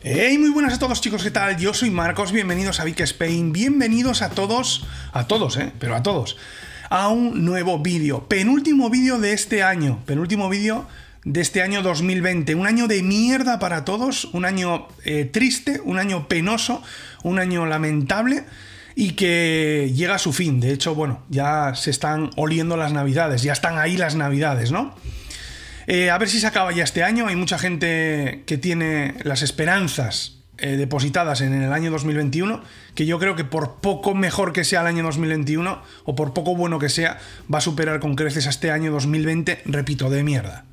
Hey, muy buenas a todos chicos, ¿qué tal? Yo soy Marcos, bienvenidos a Vic Spain, bienvenidos a todos, a todos, ¿eh? Pero a todos, a un nuevo vídeo, penúltimo vídeo de este año, penúltimo vídeo de este año 2020, un año de mierda para todos, un año eh, triste, un año penoso, un año lamentable y que llega a su fin, de hecho, bueno, ya se están oliendo las navidades, ya están ahí las navidades, ¿no? Eh, a ver si se acaba ya este año. Hay mucha gente que tiene las esperanzas eh, depositadas en el año 2021, que yo creo que por poco mejor que sea el año 2021, o por poco bueno que sea, va a superar con creces a este año 2020, repito, de mierda.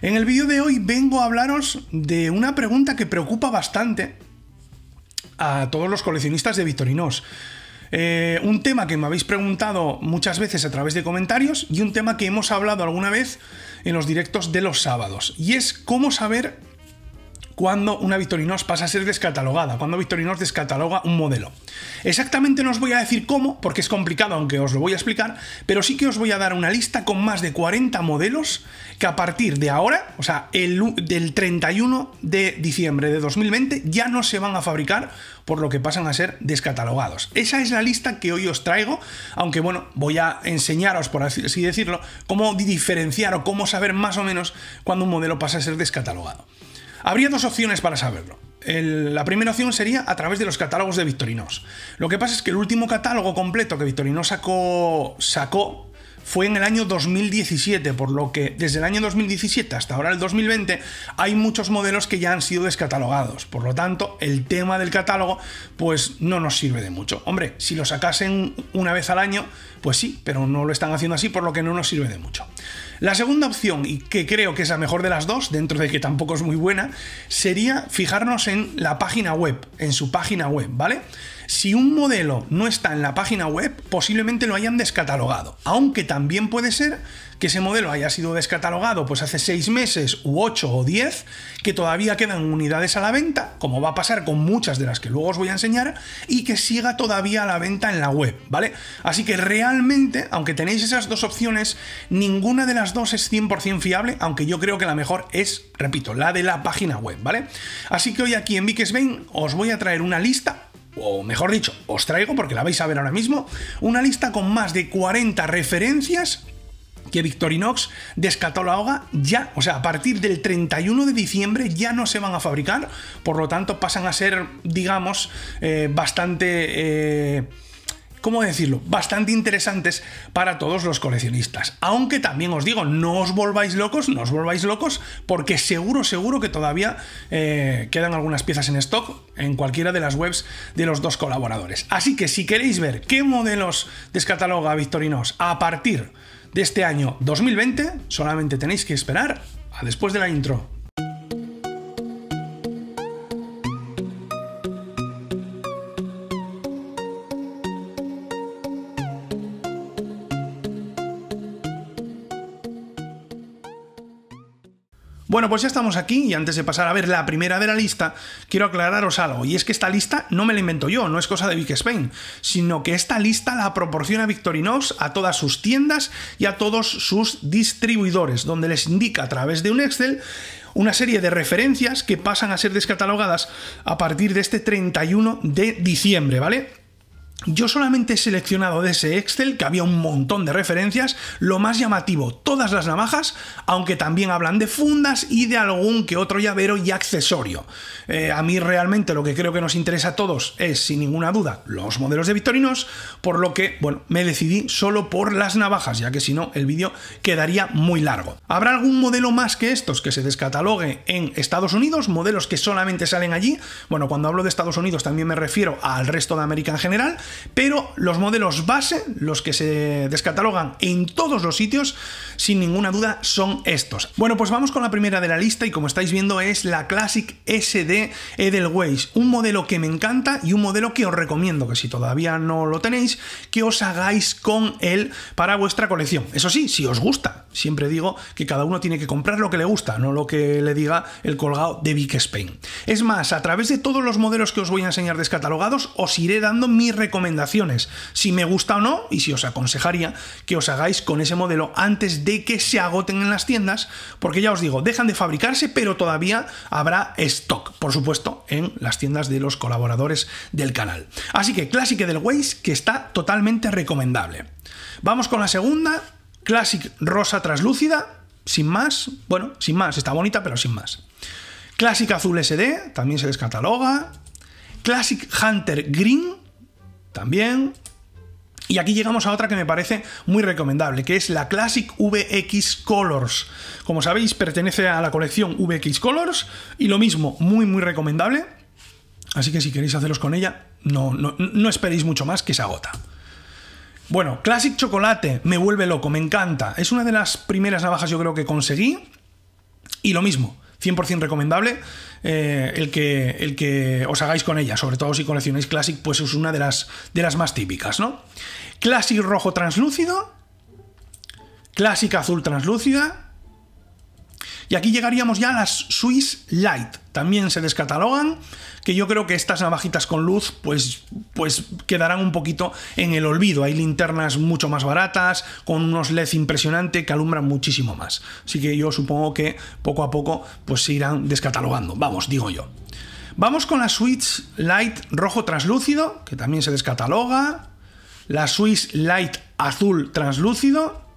En el vídeo de hoy vengo a hablaros de una pregunta que preocupa bastante a todos los coleccionistas de Victorinos. Eh, un tema que me habéis preguntado muchas veces a través de comentarios y un tema que hemos hablado alguna vez en los directos de los sábados. Y es cómo saber cuando una Victorinos pasa a ser descatalogada, cuando Victorinos descataloga un modelo. Exactamente no os voy a decir cómo, porque es complicado, aunque os lo voy a explicar, pero sí que os voy a dar una lista con más de 40 modelos que a partir de ahora, o sea, el, del 31 de diciembre de 2020, ya no se van a fabricar, por lo que pasan a ser descatalogados. Esa es la lista que hoy os traigo, aunque bueno, voy a enseñaros, por así decirlo, cómo diferenciar o cómo saber más o menos cuando un modelo pasa a ser descatalogado. Habría dos opciones para saberlo. la primera opción sería a través de los catálogos de Victorinos. Lo que pasa es que el último catálogo completo que Victorinos sacó, sacó fue en el año 2017, por lo que desde el año 2017 hasta ahora el 2020 hay muchos modelos que ya han sido descatalogados. Por lo tanto, el tema del catálogo pues no nos sirve de mucho. Hombre, si lo sacasen una vez al año, pues sí, pero no lo están haciendo así, por lo que no nos sirve de mucho. La segunda opción, y que creo que es la mejor de las dos, dentro de que tampoco es muy buena, sería fijarnos en la página web, en su página web, ¿vale? Si un modelo no está en la página web, posiblemente lo hayan descatalogado, aunque también puede ser que ese modelo haya sido descatalogado pues hace 6 meses u 8 o 10, que todavía quedan unidades a la venta, como va a pasar con muchas de las que luego os voy a enseñar, y que siga todavía a la venta en la web, ¿vale? Así que realmente, aunque tenéis esas dos opciones, ninguna de las dos es 100% fiable, aunque yo creo que la mejor es, repito, la de la página web, ¿vale? Así que hoy aquí en Vickesbain os voy a traer una lista o mejor dicho, os traigo, porque la vais a ver ahora mismo, una lista con más de 40 referencias que Victorinox descataloga ya, o sea, a partir del 31 de diciembre ya no se van a fabricar, por lo tanto pasan a ser, digamos, eh, bastante... Eh, ¿cómo decirlo? Bastante interesantes para todos los coleccionistas. Aunque también os digo, no os volváis locos, no os volváis locos, porque seguro, seguro que todavía eh, quedan algunas piezas en stock en cualquiera de las webs de los dos colaboradores. Así que si queréis ver qué modelos descataloga Victorinos a partir de este año 2020, solamente tenéis que esperar a después de la intro. Bueno, pues ya estamos aquí y antes de pasar a ver la primera de la lista, quiero aclararos algo. Y es que esta lista no me la invento yo, no es cosa de Vic Spain, sino que esta lista la proporciona Victorinos a todas sus tiendas y a todos sus distribuidores, donde les indica a través de un Excel una serie de referencias que pasan a ser descatalogadas a partir de este 31 de diciembre, ¿vale? Yo solamente he seleccionado de ese Excel, que había un montón de referencias, lo más llamativo, todas las navajas, aunque también hablan de fundas y de algún que otro llavero y accesorio. Eh, a mí realmente lo que creo que nos interesa a todos es, sin ninguna duda, los modelos de Victorinos, por lo que, bueno, me decidí solo por las navajas, ya que si no, el vídeo quedaría muy largo. ¿Habrá algún modelo más que estos que se descatalogue en Estados Unidos? Modelos que solamente salen allí. Bueno, cuando hablo de Estados Unidos también me refiero al resto de América en general pero los modelos base, los que se descatalogan en todos los sitios, sin ninguna duda son estos. Bueno, pues vamos con la primera de la lista y como estáis viendo es la Classic SD Edelweiss, un modelo que me encanta y un modelo que os recomiendo que si todavía no lo tenéis, que os hagáis con él para vuestra colección. Eso sí, si os gusta siempre digo que cada uno tiene que comprar lo que le gusta, no lo que le diga el colgado de Big Spain. Es más, a través de todos los modelos que os voy a enseñar descatalogados, os iré dando mis recomendaciones, si me gusta o no, y si os aconsejaría que os hagáis con ese modelo antes de que se agoten en las tiendas, porque ya os digo, dejan de fabricarse, pero todavía habrá stock, por supuesto, en las tiendas de los colaboradores del canal. Así que Classic Edelweiss, que está totalmente recomendable. Vamos con la segunda, Classic rosa translúcida, sin más, bueno, sin más, está bonita, pero sin más. Classic azul SD, también se descataloga. Classic Hunter Green, también. Y aquí llegamos a otra que me parece muy recomendable, que es la Classic VX Colors. Como sabéis, pertenece a la colección VX Colors y lo mismo, muy muy recomendable. Así que si queréis haceros con ella, no, no, no esperéis mucho más que se agota. Bueno, Classic Chocolate, me vuelve loco, me encanta. Es una de las primeras navajas yo creo que conseguí. Y lo mismo, 100% recomendable eh, el, que, el que os hagáis con ella, sobre todo si coleccionáis Classic, pues es una de las, de las más típicas, ¿no? Classic rojo translúcido, Classic azul translúcida, y aquí llegaríamos ya a las Swiss Light. También se descatalogan, que yo creo que estas navajitas con luz pues, pues quedarán un poquito en el olvido. Hay linternas mucho más baratas, con unos LEDs impresionantes que alumbran muchísimo más. Así que yo supongo que poco a poco pues se irán descatalogando. Vamos, digo yo. Vamos con la Swiss Light rojo translúcido, que también se descataloga. La Swiss Light azul translúcido,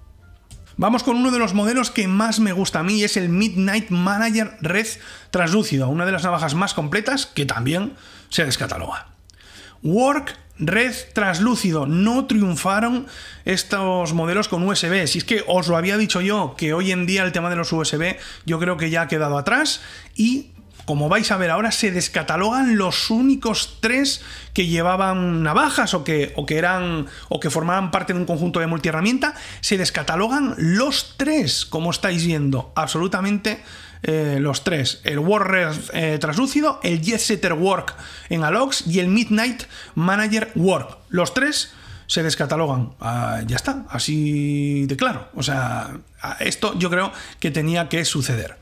Vamos con uno de los modelos que más me gusta a mí, es el Midnight Manager Red Translúcido, una de las navajas más completas que también se descataloga. Work Red translúcido. No triunfaron estos modelos con USB. Si es que os lo había dicho yo, que hoy en día el tema de los USB yo creo que ya ha quedado atrás y como vais a ver ahora, se descatalogan los únicos tres que llevaban navajas o que, o que eran o que formaban parte de un conjunto de multiherramienta. Se descatalogan los tres, como estáis viendo, absolutamente eh, los tres. El Warrior eh, translúcido, el Jet Setter Work en Alox y el Midnight Manager Work. Los tres se descatalogan. Ah, ya está, así de claro. O sea, esto yo creo que tenía que suceder.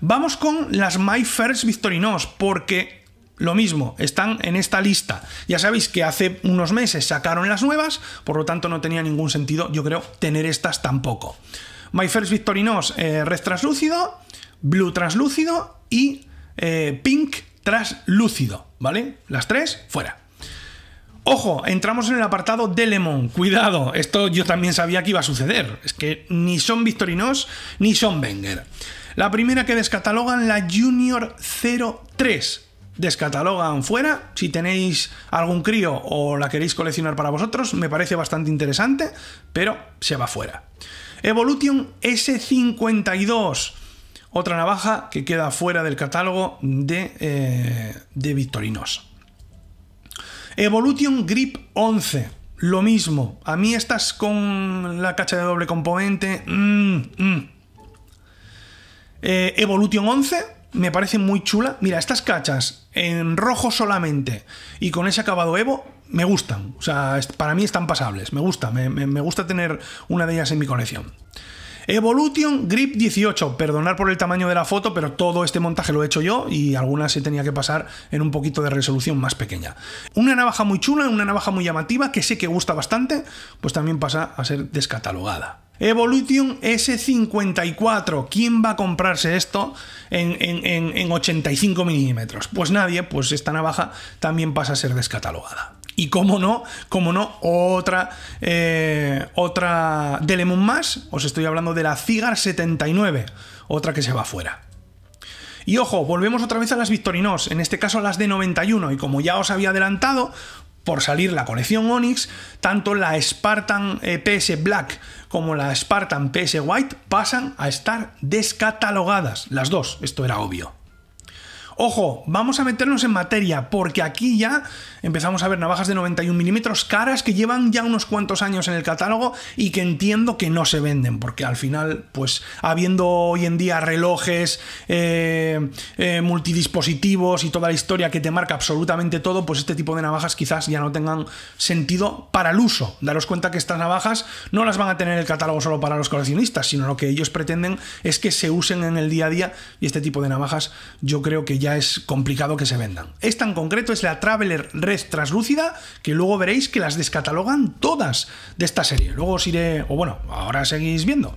Vamos con las My First Victorinos, porque lo mismo, están en esta lista. Ya sabéis que hace unos meses sacaron las nuevas, por lo tanto no tenía ningún sentido, yo creo, tener estas tampoco. My First Victorinos, eh, red translúcido, blue translúcido y eh, pink translúcido, ¿vale? Las tres, fuera. Ojo, entramos en el apartado de Lemon. Cuidado, esto yo también sabía que iba a suceder. Es que ni son Victorinos ni son Wenger. La primera que descatalogan, la Junior 03. Descatalogan fuera. Si tenéis algún crío o la queréis coleccionar para vosotros, me parece bastante interesante, pero se va fuera. Evolution S52. Otra navaja que queda fuera del catálogo de, eh, de Victorinos. Evolution Grip 11. Lo mismo. A mí estas con la cacha de doble componente. Mm, mm. Eh, Evolution 11 me parece muy chula. Mira, estas cachas en rojo solamente y con ese acabado Evo me gustan. O sea, para mí están pasables. Me gusta. me gusta tener una de ellas en mi colección. Evolution Grip 18. Perdonar por el tamaño de la foto, pero todo este montaje lo he hecho yo y algunas se tenía que pasar en un poquito de resolución más pequeña. Una navaja muy chula, una navaja muy llamativa que sé que gusta bastante, pues también pasa a ser descatalogada. Evolution S54. ¿Quién va a comprarse esto en, en 85 milímetros? Pues nadie, pues esta navaja también pasa a ser descatalogada. Y cómo no, cómo no, otra, eh, otra de Lemon más, os estoy hablando de la Cigar 79, otra que se va fuera. Y ojo, volvemos otra vez a las Victorinos, en este caso las de 91, y como ya os había adelantado, por salir la colección Onyx, tanto la Spartan eh, PS Black como la Spartan PS White pasan a estar descatalogadas, las dos, esto era obvio. Ojo, vamos a meternos en materia, porque aquí ya empezamos a ver navajas de 91 milímetros caras que llevan ya unos cuantos años en el catálogo y que entiendo que no se venden, porque al final, pues habiendo hoy en día relojes, eh, eh, multidispositivos y toda la historia que te marca absolutamente todo, pues este tipo de navajas quizás ya no tengan sentido para el uso. Daros cuenta que estas navajas no las van a tener en el catálogo solo para los coleccionistas, sino lo que ellos pretenden es que se usen en el día a día y este tipo de navajas yo creo que ya es complicado que se vendan. Esta en concreto es la Traveler Red Translúcida, que luego veréis que las descatalogan todas de esta serie. Luego os iré, o bueno, ahora seguís viendo.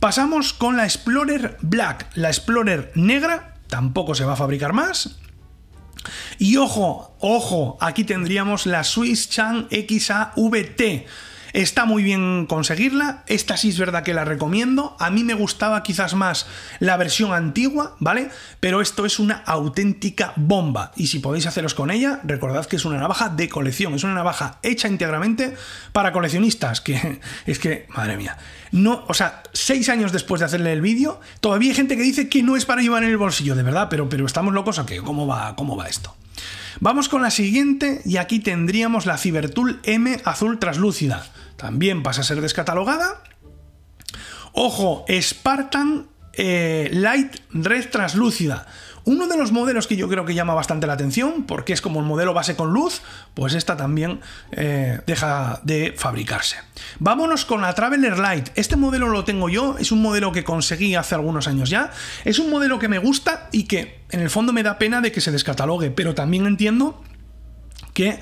Pasamos con la Explorer Black. La Explorer negra tampoco se va a fabricar más. Y ojo, ojo, aquí tendríamos la Swiss Chan XAVT. Está muy bien conseguirla, esta sí es verdad que la recomiendo, a mí me gustaba quizás más la versión antigua, ¿vale? Pero esto es una auténtica bomba y si podéis haceros con ella, recordad que es una navaja de colección, es una navaja hecha íntegramente para coleccionistas, que es que, madre mía, no, o sea, seis años después de hacerle el vídeo, todavía hay gente que dice que no es para llevar en el bolsillo, de verdad, pero, pero estamos locos o qué, ¿cómo va, cómo va esto? Vamos con la siguiente y aquí tendríamos la Cybertool M azul traslúcida. También pasa a ser descatalogada. Ojo, Spartan eh, Light Red Translúcida. Uno de los modelos que yo creo que llama bastante la atención, porque es como el modelo base con luz, pues esta también eh, deja de fabricarse. Vámonos con la Traveler Light. Este modelo lo tengo yo, es un modelo que conseguí hace algunos años ya. Es un modelo que me gusta y que en el fondo me da pena de que se descatalogue, pero también entiendo que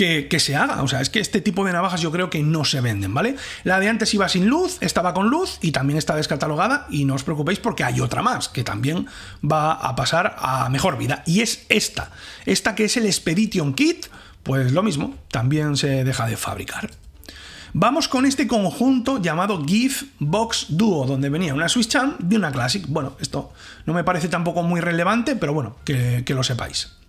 que, se haga. O sea, es que este tipo de navajas yo creo que no se venden, ¿vale? La de antes iba sin luz, estaba con luz y también está descatalogada y no os preocupéis porque hay otra más que también va a pasar a mejor vida y es esta. Esta que es el Expedition Kit, pues lo mismo, también se deja de fabricar. Vamos con este conjunto llamado GIF Box Duo, donde venía una Swiss Chan y una Classic. Bueno, esto no me parece tampoco muy relevante, pero bueno, que lo sepáis.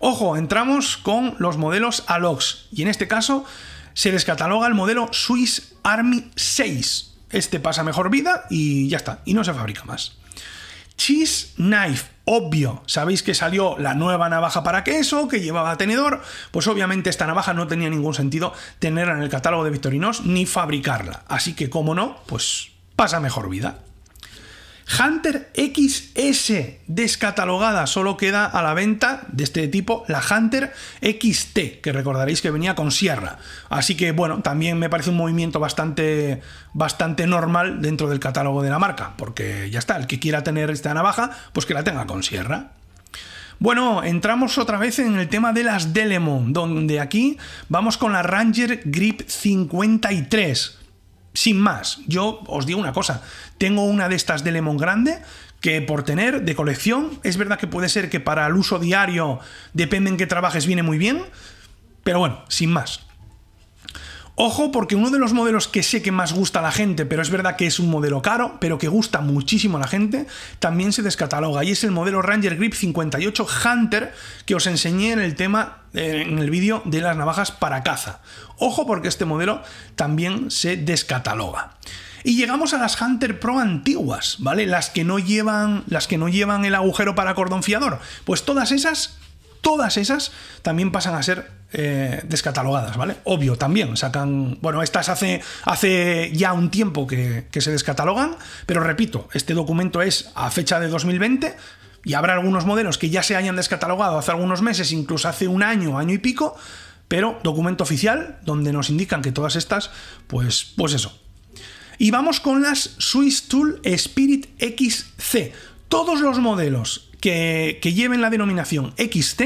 Ojo, entramos con los modelos ALOX y en este caso se descataloga el modelo Swiss Army 6. Este pasa mejor vida y ya está, y no se fabrica más. Cheese Knife, obvio, sabéis que salió la nueva navaja para queso que llevaba tenedor, pues obviamente esta navaja no tenía ningún sentido tenerla en el catálogo de Victorinos ni fabricarla, así que como no, pues pasa mejor vida. Hunter XS descatalogada, solo queda a la venta de este tipo la Hunter XT, que recordaréis que venía con sierra. Así que bueno, también me parece un movimiento bastante, bastante normal dentro del catálogo de la marca, porque ya está, el que quiera tener esta navaja, pues que la tenga con sierra. Bueno, entramos otra vez en el tema de las Delemon, donde aquí vamos con la Ranger Grip 53 sin más, yo os digo una cosa, tengo una de estas de Lemon grande que por tener de colección, es verdad que puede ser que para el uso diario, depende en qué trabajes, viene muy bien, pero bueno, sin más. Ojo, porque uno de los modelos que sé que más gusta a la gente, pero es verdad que es un modelo caro, pero que gusta muchísimo a la gente, también se descataloga. Y es el modelo Ranger Grip 58 Hunter que os enseñé en el tema, eh, en el vídeo de las navajas para caza. Ojo, porque este modelo también se descataloga. Y llegamos a las Hunter Pro antiguas, ¿vale? Las que no llevan, las que no llevan el agujero para cordón fiador. Pues todas esas todas esas también pasan a ser eh, descatalogadas, ¿vale? Obvio, también sacan. Bueno, estas hace, hace ya un tiempo que, que se descatalogan, pero repito, este documento es a fecha de 2020 y habrá algunos modelos que ya se hayan descatalogado hace algunos meses, incluso hace un año, año y pico, pero documento oficial donde nos indican que todas estas, pues, pues eso. Y vamos con las Swiss Tool Spirit XC. Todos los modelos que, lleven la denominación XT,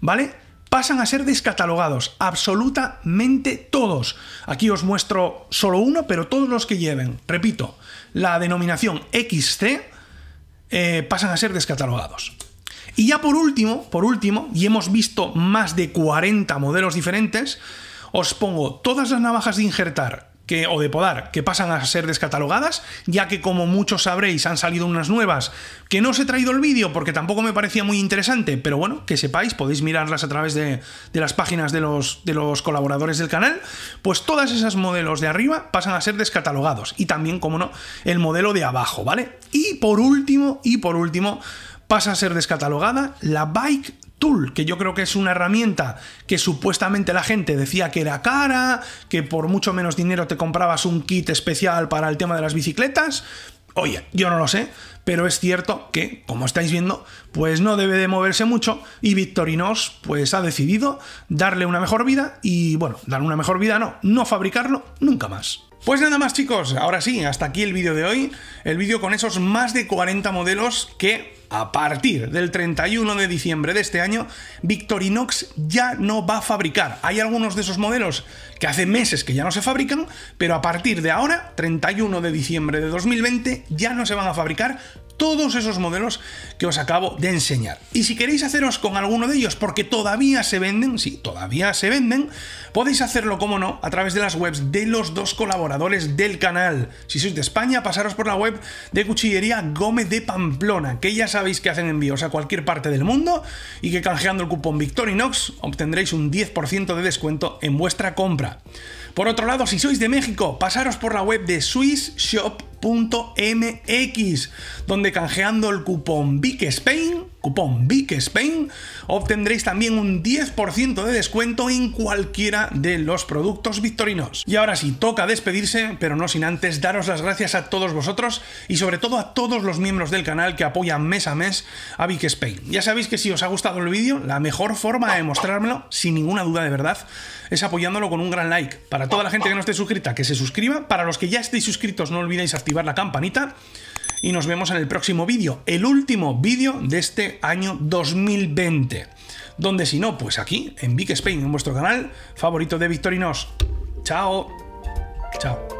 ¿vale? Pasan a ser descatalogados, absolutamente todos. Aquí os muestro solo uno, pero todos los que lleven, repito, la denominación XT eh, pasan a ser descatalogados. Y ya por último, por último, y hemos visto más de 40 modelos diferentes, os pongo todas las navajas de injertar que, o de podar que pasan a ser descatalogadas, ya que como muchos sabréis han salido unas nuevas que no os he traído el vídeo porque tampoco me parecía muy interesante, pero bueno, que sepáis, podéis mirarlas a través de, de las páginas de los, de los colaboradores del canal, pues todas esas modelos de arriba pasan a ser descatalogados y también, como no, el modelo de abajo, ¿vale? Y por último, y por último, pasa a ser descatalogada la Bike Tool, que yo creo que es una herramienta que supuestamente la gente decía que era cara, que por mucho menos dinero te comprabas un kit especial para el tema de las bicicletas. Oye, yo no lo sé, pero es cierto que, como estáis viendo, pues no debe de moverse mucho y Victorinos pues ha decidido darle una mejor vida y bueno, darle una mejor vida no, no fabricarlo nunca más. Pues nada más chicos, ahora sí, hasta aquí el vídeo de hoy, el vídeo con esos más de 40 modelos que a partir del 31 de diciembre de este año, Victorinox ya no va a fabricar. Hay algunos de esos modelos que hace meses que ya no se fabrican, pero a partir de ahora, 31 de diciembre de 2020, ya no se van a fabricar todos esos modelos que os acabo de enseñar. Y si queréis haceros con alguno de ellos, porque todavía se venden, sí, todavía se venden, podéis hacerlo, como no, a través de las webs de los dos colaboradores del canal. Si sois de España, pasaros por la web de Cuchillería Gómez de Pamplona, que ya sabéis que hacen envíos a cualquier parte del mundo y que canjeando el cupón Victorinox obtendréis un 10% de descuento en vuestra compra. Por otro lado, si sois de México, pasaros por la web de SwissShop.mx, donde canjeando el cupón Big Spain cupón Spain obtendréis también un 10% de descuento en cualquiera de los productos victorinos. Y ahora sí, toca despedirse, pero no sin antes daros las gracias a todos vosotros y sobre todo a todos los miembros del canal que apoyan mes a mes a Big Spain. Ya sabéis que si os ha gustado el vídeo, la mejor forma de mostrármelo, sin ninguna duda de verdad, es apoyándolo con un gran like. Para toda la gente que no esté suscrita, que se suscriba. Para los que ya estéis suscritos, no olvidéis activar la campanita y nos vemos en el próximo vídeo, el último vídeo de este año 2020. Donde si no, pues aquí, en Big Spain, en vuestro canal favorito de Victorinos. Chao. Chao.